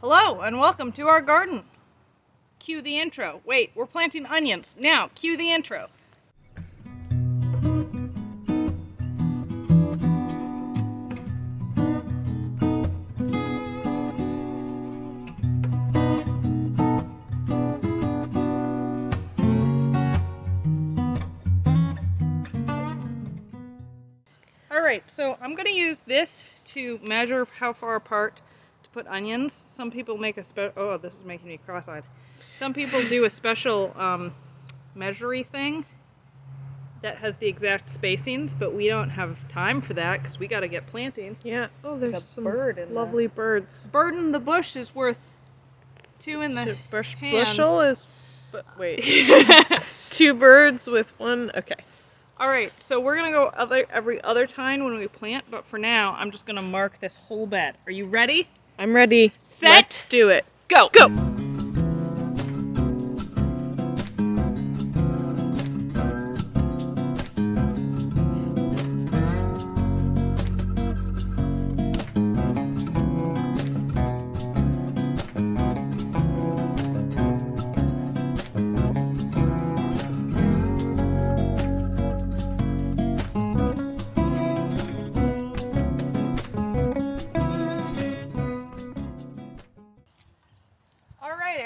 Hello and welcome to our garden. Cue the intro. Wait, we're planting onions. Now, cue the intro. All right, so I'm gonna use this to measure how far apart to put onions. Some people make a spe- oh, this is making me cross-eyed. Some people do a special um, measuring thing that has the exact spacings, but we don't have time for that because we got to get planting. Yeah. Oh, there's some bird in there. lovely birds. Bird in the bush is worth two in the So bush, hand. bushel is. But wait, two birds with one. Okay. All right, so we're gonna go other every other time when we plant, but for now, I'm just gonna mark this whole bed. Are you ready? I'm ready. Set. Let's do it. Go. Go.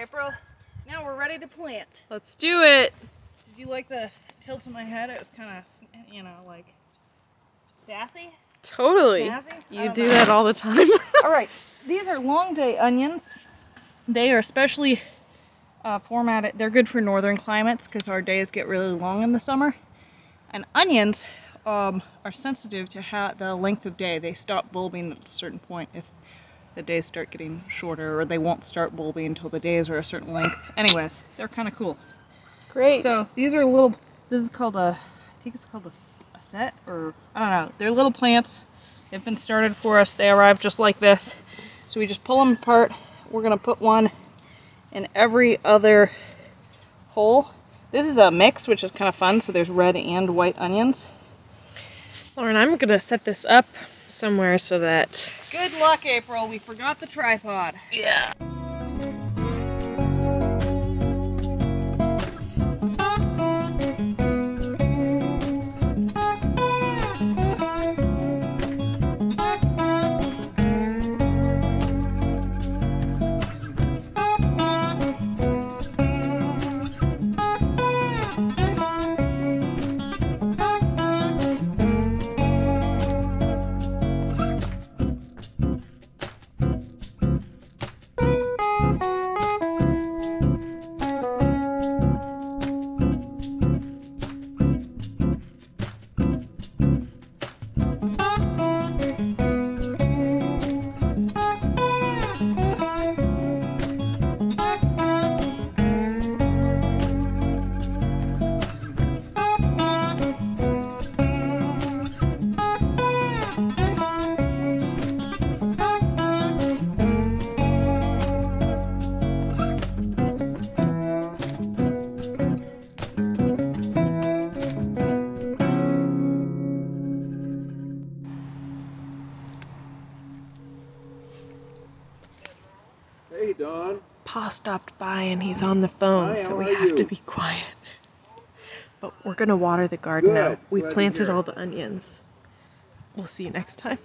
April. Now we're ready to plant. Let's do it. Did you like the tilt of my head? It was kind of, you know, like sassy. Totally. I You do know. that all the time. All right, these are long day onions. They are especially uh, formatted. They're good for northern climates because our days get really long in the summer. And onions um, are sensitive to how the length of day. They stop bulbing at a certain point if the days start getting shorter, or they won't start bulbing until the days are a certain length. Anyways, they're kind of cool. Great. So these are little. This is called a. I think it's called a set, or I don't know. They're little plants. They've been started for us. They arrive just like this. So we just pull them apart. We're gonna put one in every other hole. This is a mix, which is kind of fun. So there's red and white onions. Lauren, I'm gonna set this up somewhere so that. Good luck, April. We forgot the tripod. Yeah. Dawn? Pa stopped by and he's on the phone, Hi, so we have you? to be quiet. But we're gonna water the garden Good. We Glad planted all the onions. We'll see you next time.